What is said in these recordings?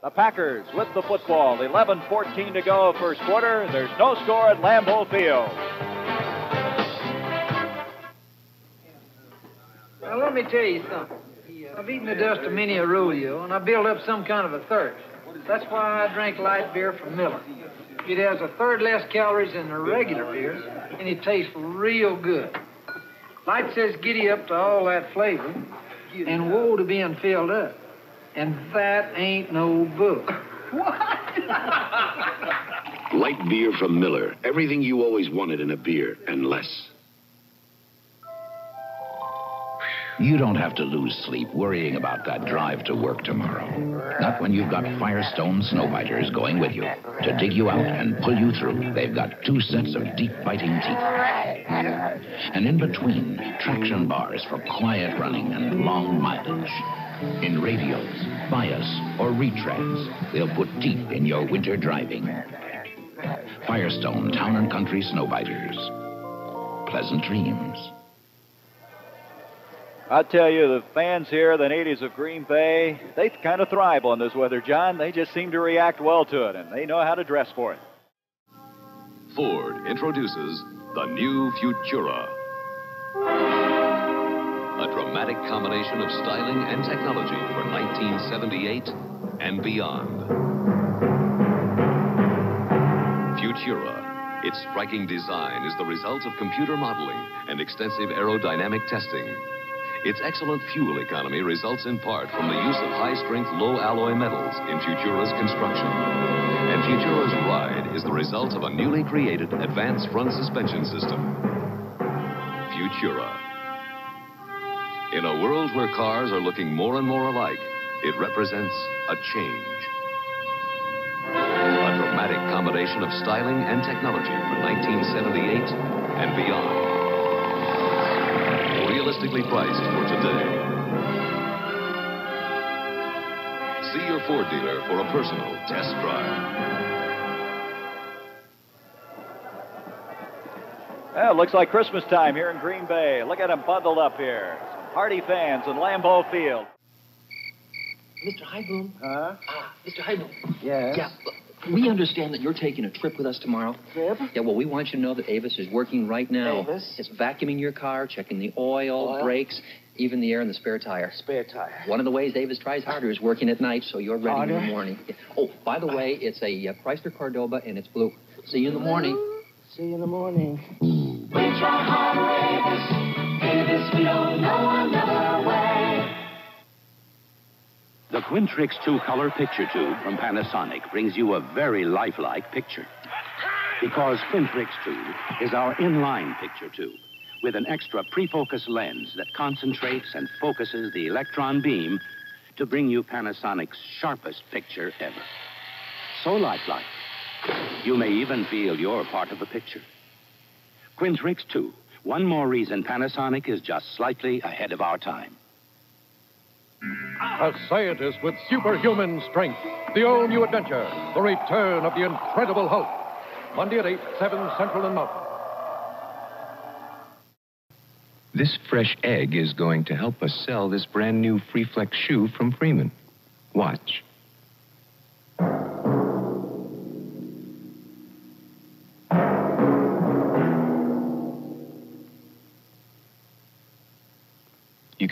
The Packers with the football. 11-14 to go first quarter. There's no score at Lambeau Field. Now, let me tell you something. I've eaten the dust of many a rodeo, and I built up some kind of a thirst. That's why I drink light beer from Miller. It has a third less calories than the regular beers, and it tastes real good. Light says giddy up to all that flavor, and woe to being filled up. And that ain't no book. Light beer from Miller. Everything you always wanted in a beer, and less. You don't have to lose sleep worrying about that drive to work tomorrow. Not when you've got Firestone Snowbiters going with you to dig you out and pull you through. They've got two sets of deep biting teeth. And in between, traction bars for quiet running and long mileage. In radials, bias, or retreads, they'll put deep in your winter driving. Firestone Town and Country Snowbiters. Pleasant dreams. I tell you, the fans here, the natives of Green Bay, they kind of thrive on this weather, John. They just seem to react well to it, and they know how to dress for it. Ford introduces the new Futura. Dramatic combination of styling and technology for 1978 and beyond. Futura. Its striking design is the result of computer modeling and extensive aerodynamic testing. Its excellent fuel economy results in part from the use of high-strength, low-alloy metals in Futura's construction. And Futura's ride is the result of a newly created advanced front suspension system. Futura. In a world where cars are looking more and more alike, it represents a change. A dramatic combination of styling and technology for 1978 and beyond realistically priced for today. See your Ford dealer for a personal test drive. Well, looks like Christmas time here in Green Bay. Look at them bundled up here. Some party fans in Lambeau Field. Mr. Highboom. Huh? Ah, Mr. Highboom. Yes. Yeah, we understand that you're taking a trip with us tomorrow. Trip? Yeah, well, we want you to know that Avis is working right now. Avis? It's vacuuming your car, checking the oil, Oil? brakes, even the air in the spare tire. Spare tire. One of the ways Avis tries harder is working at night, so you're ready in the morning. Yeah. Oh, by the way, it's a uh, Chrysler Cordoba, and it's blue. See you in the morning. See you in the morning. We try harder, Avis. We don't know another way. The Quintrix two-color picture tube from Panasonic brings you a very lifelike picture. Because Quintrix tube is our inline picture tube with an extra pre-focus lens that concentrates and focuses the electron beam to bring you Panasonic's sharpest picture ever. So lifelike, you may even feel you're part of the picture. Quintrix 2, one more reason Panasonic is just slightly ahead of our time. A scientist with superhuman strength. The all new adventure. The return of the incredible Hulk. Monday at 8, 7 Central and Mountain. This fresh egg is going to help us sell this brand new Freeflex shoe from Freeman. Watch.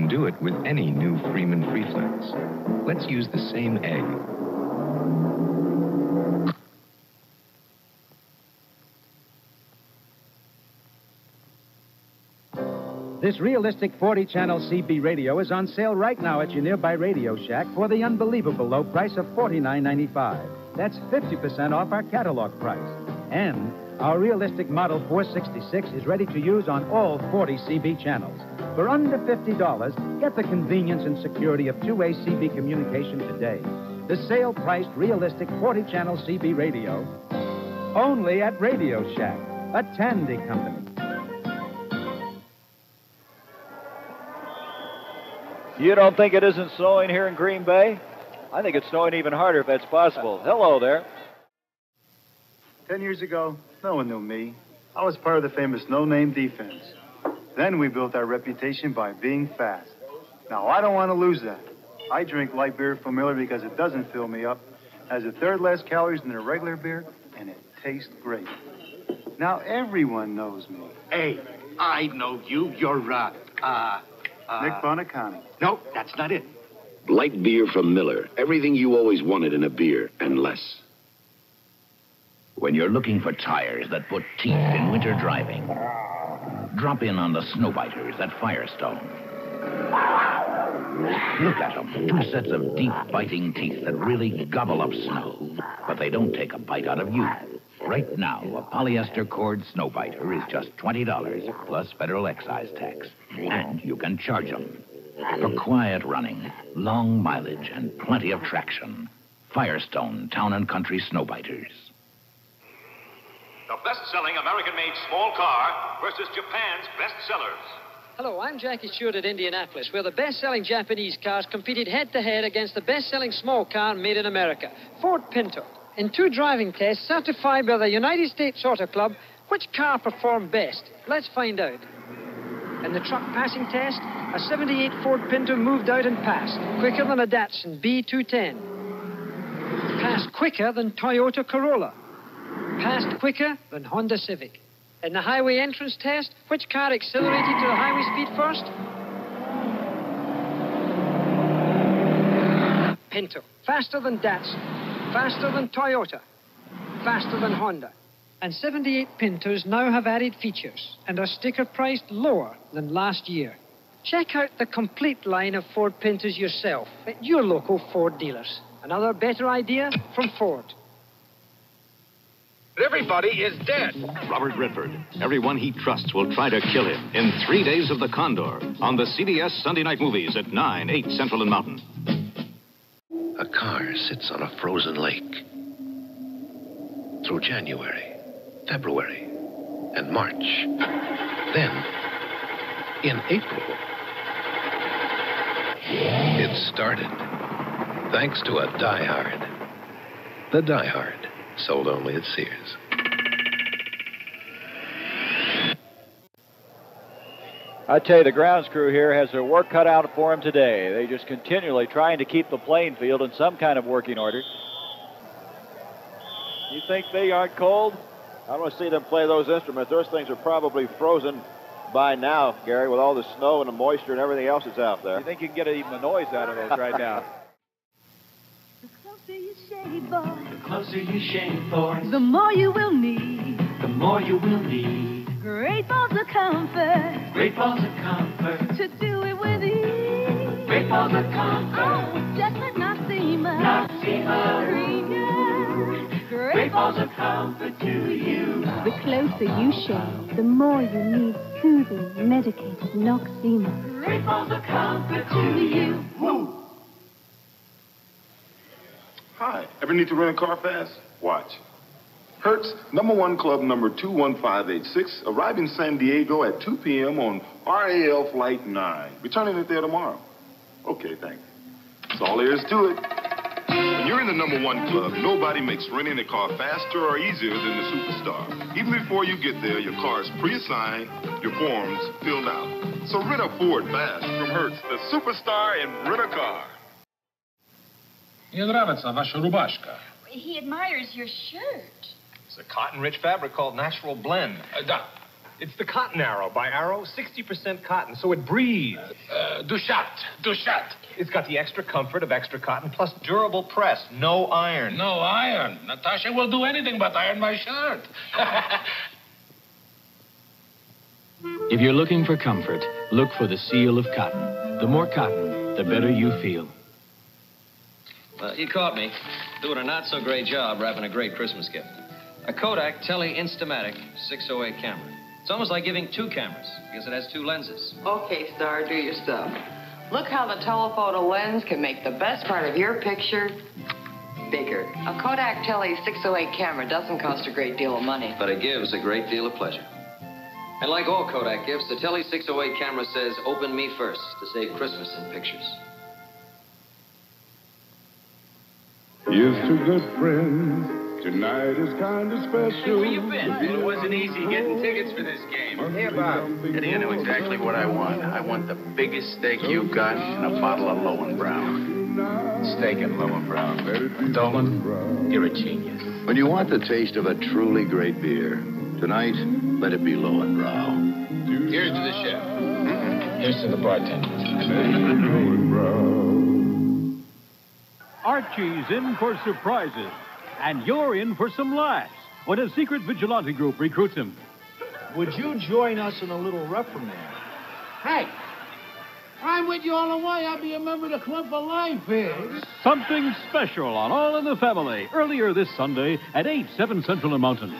Can do it with any new Freeman Freeflex. Let's use the same egg. This realistic 40 channel CB radio is on sale right now at your nearby Radio Shack for the unbelievable low price of $49.95. That's 50% off our catalog price. And our realistic model 466 is ready to use on all 40 CB channels. For under $50, get the convenience and security of two-way CB communication today. The sale priced realistic 40 channel CB radio only at Radio Shack, a Tandy company. You don't think it isn't snowing here in Green Bay? I think it's snowing even harder if that's possible. Hello there. Ten years ago, no one knew me. I was part of the famous no-name defense. Then we built our reputation by being fast. Now, I don't want to lose that. I drink light beer from Miller because it doesn't fill me up, has a third less calories than a regular beer, and it tastes great. Now everyone knows me. Hey, I know you. You're, uh, uh, uh... Nick Buoniconti. No, that's not it. Light beer from Miller. Everything you always wanted in a beer, and less. When you're looking for tires that put teeth in winter driving, drop in on the Snowbiters at Firestone. Look at them. Two sets of deep, biting teeth that really gobble up snow. But they don't take a bite out of you. Right now, a polyester cord snowbiter is just $20 plus federal excise tax. And you can charge them. For quiet running, long mileage, and plenty of traction. Firestone Town and Country Snowbiters. The best-selling American-made small car versus Japan's best-sellers. Hello, I'm Jackie Stewart at Indianapolis, where the best-selling Japanese cars competed head-to-head against the best-selling small car made in America, Ford Pinto. In two driving tests certified by the United States Auto Club, which car performed best? Let's find out. In the truck passing test, a 78 Ford Pinto moved out and passed, quicker than a Datsun B210. Passed quicker than Toyota Corolla. Passed quicker than Honda Civic. In the highway entrance test, which car accelerated to the highway speed first? Pinto. Faster than Datsun. Faster than Toyota. Faster than Honda. And 78 Pintos now have added features and are sticker priced lower than last year. Check out the complete line of Ford Pintos yourself at your local Ford dealers. Another better idea from Ford. Everybody is dead. Robert Redford. Everyone he trusts will try to kill him in Three Days of the Condor on the CBS Sunday night movies at 9, 8 Central and Mountain. A car sits on a frozen lake. Through January, February, and March. Then, in April, it started. Thanks to a diehard. The diehard. Sold only at Sears. I tell you, the grounds crew here has their work cut out for them today. They just continually trying to keep the playing field in some kind of working order. You think they aren't cold? I want to see them play those instruments. Those things are probably frozen by now, Gary, with all the snow and the moisture and everything else that's out there. You think you can get even the noise out of those right now? The closer you shave, boy, the more you will need. The more you will need. Great balls of comfort. Great balls of comfort. To do it with ease. Great balls of comfort. Oh, just like Noxzema. Noxzema. Premier. Great, Great balls of comfort to you. The closer you shave, the more you need soothing, medicated Noxzema. Great balls of comfort to you. Woo. Hi, ever need to rent a car fast? Watch. Hertz, number one club number 21586, arriving in San Diego at 2 p.m. on RAL Flight 9. Returning it there tomorrow. Okay, thanks. That's all there is to it. When you're in the number one club, nobody makes renting a car faster or easier than the superstar. Even before you get there, your car is pre-assigned, your forms filled out. So rent a Ford fast from Hertz, the superstar in rent-a-car. Мне нравится ваша рубашка. He admires your shirt. It's a cotton-rich fabric called Natural Blend. Uh, da- it's the Cotton Arrow by Arrow, 60% cotton, so it breathes. Uh, Dushat, Dushat. It's got the extra comfort of extra cotton, plus durable press, no iron. No iron. Natasha will do anything but iron my shirt. If you're looking for comfort, look for the seal of cotton. The more cotton, the better you feel. Well, you caught me doing a not so great job wrapping a great Christmas gift. A Kodak Tele Instamatic 608 camera. It's almost like giving two cameras because it has two lenses. Okay, Star, do your stuff. Look how the telephoto lens can make the best part of your picture bigger. A Kodak Tele 608 camera doesn't cost a great deal of money. But it gives a great deal of pleasure. And like all Kodak gifts, the Tele 608 camera says, open me first to save Christmas in pictures. Here's to good friends. Tonight is kind of special. Where you been? It wasn't easy getting tickets for this game. Hey, Bob. Eddie, I know exactly what I want. I want the biggest steak you've got and a bottle of Lowenbrau. Steak and Lowenbrau. Dolan, you're a genius. When you want the taste of a truly great beer, tonight, let it be Lowenbrau. Here's to the chef. Here's to the bartender. Archie's in for surprises, and you're in for some laughs when a secret vigilante group recruits him. Would you join us in a little reprimand? Hey, I'm with you all the way. I'll be a member of the club for life here. Something special on All in the Family, earlier this Sunday at 8, 7 Central and Mountain.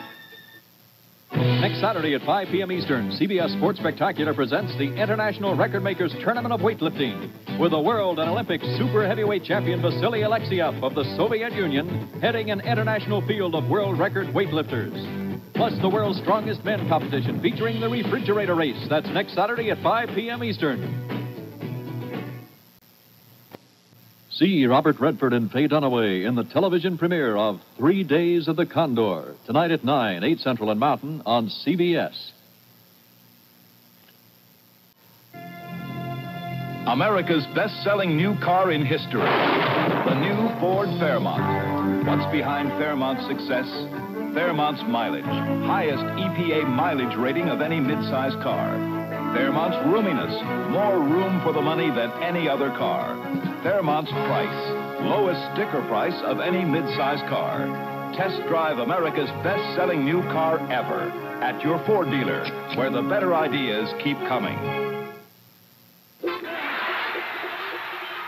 Next Saturday at 5 p.m. Eastern, CBS Sports Spectacular presents the International Record Makers Tournament of Weightlifting with the world and Olympic super heavyweight champion Vasily Alexiev of the Soviet Union heading an international field of world record weightlifters. Plus, the world's strongest men competition featuring the refrigerator race. That's next Saturday at 5 p.m. Eastern. See Robert Redford and Faye Dunaway in the television premiere of Three Days of the Condor, tonight at 9, 8 Central and Mountain on CBS. America's best selling new car in history the new Ford Fairmont. What's behind Fairmont's success? Fairmont's mileage, highest EPA mileage rating of any midsize car. Fairmont's roominess, more room for the money than any other car. Fairmont's price, lowest sticker price of any midsize car. Test drive America's best selling new car ever at your Ford dealer, where the better ideas keep coming.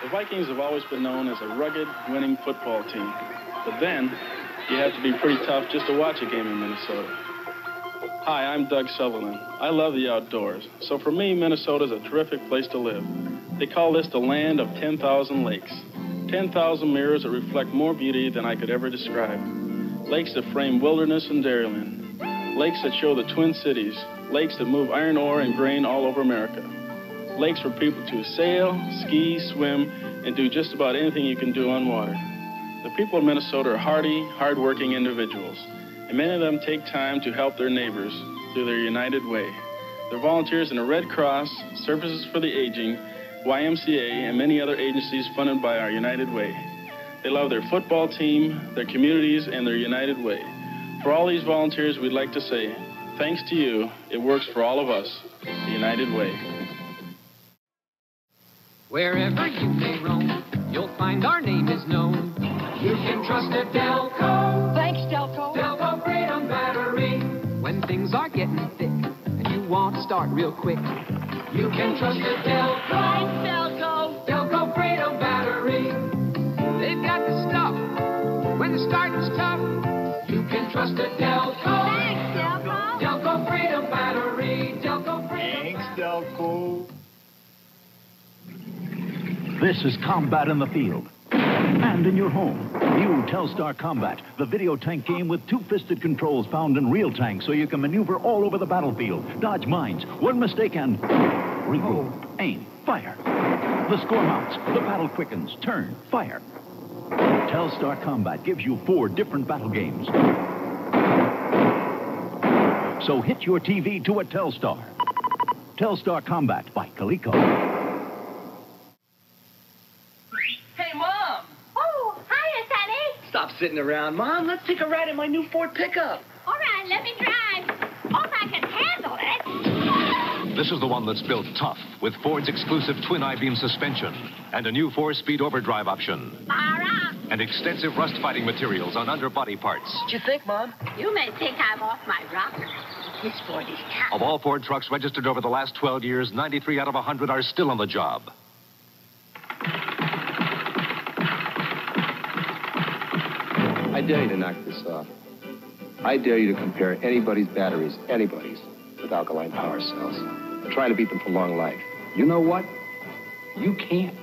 The Vikings have always been known as a rugged, winning football team. But then, you have to be pretty tough just to watch a game in Minnesota. Hi, I'm Doug Sutherland. I love the outdoors, so for me, Minnesota's a terrific place to live. They call this the land of 10,000 lakes. 10,000 mirrors that reflect more beauty than I could ever describe. Lakes that frame wilderness and dairyland. Lakes that show the Twin Cities. Lakes that move iron ore and grain all over America. Lakes for people to sail, ski, swim, and do just about anything you can do on water. The people of Minnesota are hardy, hardworking individuals, and many of them take time to help their neighbors through their United Way. They're volunteers in the Red Cross, Services for the Aging, YMCA, and many other agencies funded by our United Way. They love their football team, their communities, and their United Way. For all these volunteers, we'd like to say, thanks to you, it works for all of us, the United Way. Wherever you may roam, you'll find our name is known. You can trust a Delco. Thanks, Delco. Delco Freedom Battery. When things are getting thick and you want to start real quick, you can trust a Delco. Thanks, Delco. Delco Freedom Battery. They've got the stuff when the starting's tough. You can trust a Delco. Thanks, Delco. Delco Freedom Battery. Delco Freedom. Thanks, Delco. This is combat in the field and in your home. New Telstar Combat, the video tank game with two-fisted controls found in real tanks so you can maneuver all over the battlefield, dodge mines, one mistake and regroup, oh. aim, fire. The score mounts, the battle quickens, turn, fire. Telstar Combat gives you four different battle games. So hit your TV to a Telstar. Telstar Combat by Coleco. Hey, Mom! Oh, hiya, Sonny. Stop sitting around, Mom. Let's take a ride in my new Ford pickup. All right, let me drive. Oh, I can handle it. This is the one that's built tough with Ford's exclusive twin I-beam suspension and a new four-speed overdrive option and extensive rust-fighting materials on underbody parts. What you think, Mom? You may think I'm off my rocker. This Ford is tough. Of all Ford trucks registered over the last 12 years, 93 out of 100 are still on the job. Dare you to knock this off. I dare you to compare anybody's batteries, anybody's, with alkaline power cells. Try to beat them for long life. You know what? You can't.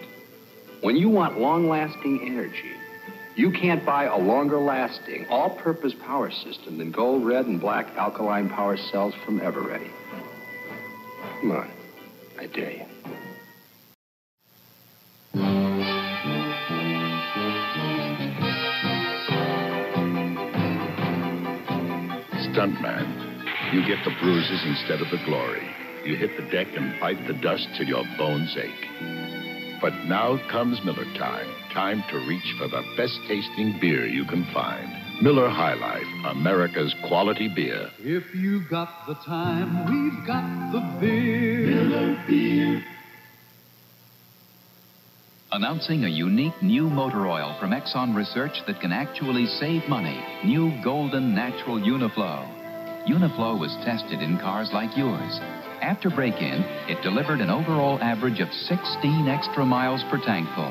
When you want long lasting energy, you can't buy a longer lasting, all purpose power system than gold, red, and black alkaline power cells from Eveready. Come on. I dare you. Stuntman, you get the bruises instead of the glory. You hit the deck and bite the dust till your bones ache. But now comes Miller time. Time to reach for the best tasting beer you can find. Miller High Life, America's quality beer. If you've got the time, we've got the beer. Miller beer. Announcing a unique new motor oil from Exxon Research that can actually save money. New Golden Natural Uniflo. Uniflo was tested in cars like yours. After break in, it delivered an overall average of 16 extra miles per tank full.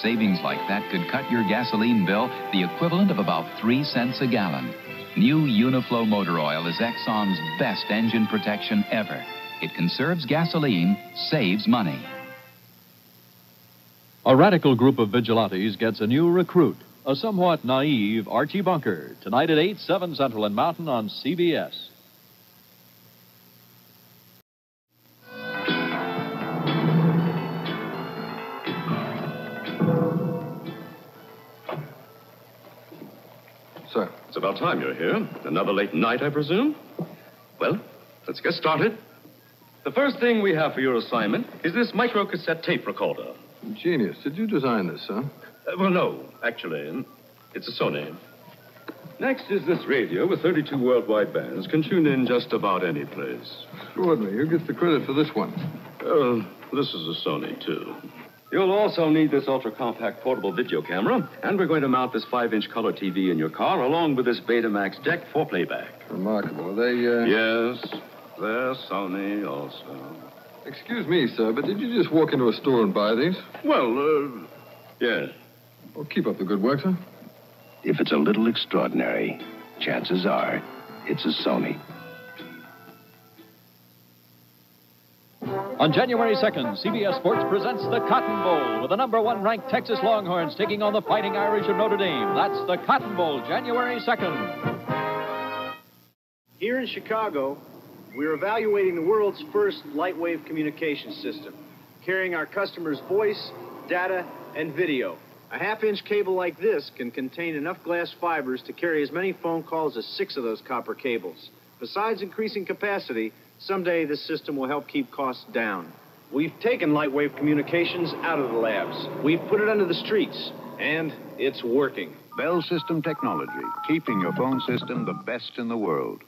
Savings like that could cut your gasoline bill the equivalent of about 3 cents a gallon. New Uniflo motor oil is Exxon's best engine protection ever. It conserves gasoline, saves money. A radical group of vigilantes gets a new recruit, a somewhat naive Archie Bunker, tonight at 8, 7 Central and Mountain on CBS. Sir. It's about time you're here. Another late night, I presume? Well, let's get started. The first thing we have for your assignment is this microcassette tape recorder. Genius. Did you design this, sir? Uh, well, no, actually. It's a Sony. Next is this radio with 32 worldwide bands. Can tune in just about any place. Extraordinary. Who gets the credit for this one? Uh, this is a Sony, too. You'll also need this ultra compact portable video camera, and we're going to mount this 5 inch color TV in your car along with this Betamax deck for playback. Remarkable. Are they, uh... Yes, they're Sony also. Excuse me, sir, but did you just walk into a store and buy these? Well, uh, yes. Well, keep up the good work, sir. If it's a little extraordinary, chances are it's a Sony. On January 2nd, CBS Sports presents the Cotton Bowl with the number one ranked Texas Longhorns taking on the Fighting Irish of Notre Dame. That's the Cotton Bowl, January 2nd. Here in Chicago, we're evaluating the world's first lightwave communication system, carrying our customers' voice, data, and video. A half inch cable like this can contain enough glass fibers to carry as many phone calls as six of those copper cables. Besides increasing capacity, someday this system will help keep costs down. We've taken lightwave communications out of the labs. We've put it under the streets, and it's working. Bell System Technology, keeping your phone system the best in the world.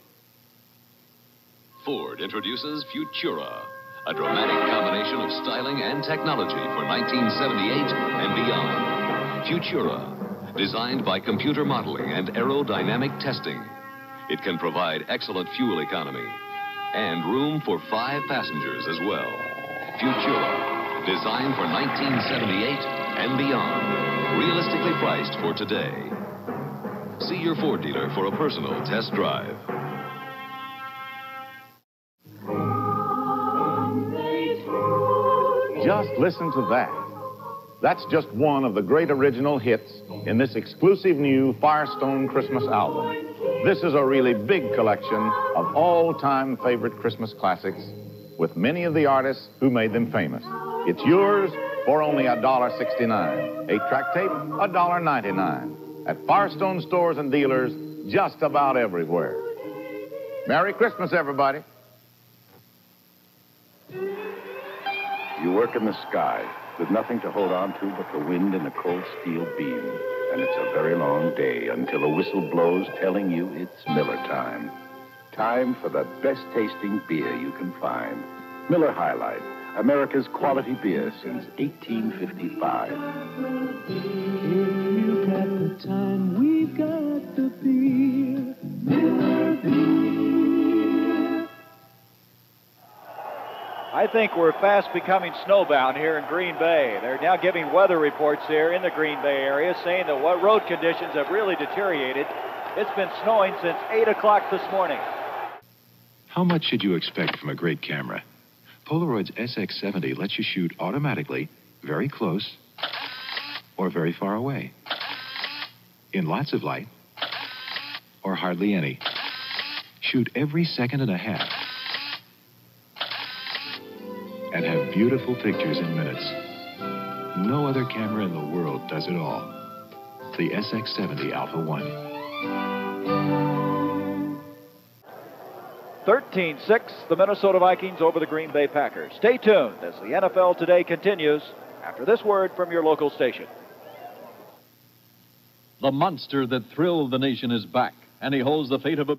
Ford introduces Futura, a dramatic combination of styling and technology for 1978 and beyond. Futura, designed by computer modeling and aerodynamic testing. It can provide excellent fuel economy and room for five passengers as well. Futura, designed for 1978 and beyond. Realistically priced for today. See your Ford dealer for a personal test drive. Just listen to that. That's just one of the great original hits in this exclusive new Firestone Christmas album. This is a really big collection of all time favorite Christmas classics with many of the artists who made them famous. It's yours for only $1.69. Eight track tape, $1.99. At Firestone stores and dealers just about everywhere. Merry Christmas, everybody. You work in the sky with nothing to hold on to but the wind and the cold steel beam. And it's a very long day until a whistle blows telling you it's Miller time. Time for the best tasting beer you can find. Miller High Life, America's quality beer since 1855. You got the time, we've got the beer. Miller beer. I think we're fast becoming snowbound here in Green Bay. They're now giving weather reports here in the Green Bay area saying that what road conditions have really deteriorated. It's been snowing since 8 o'clock this morning. How much should you expect from a great camera? Polaroid's SX70 lets you shoot automatically, very close, or very far away, in lots of light, or hardly any. Shoot every second and a half, beautiful pictures in minutes. No other camera in the world does it all. The SX70 Alpha 1. 13 6, the Minnesota Vikings over the Green Bay Packers. Stay tuned as the NFL today continues after this word from your local station. The monster that thrilled the nation is back, and he holds the fate of a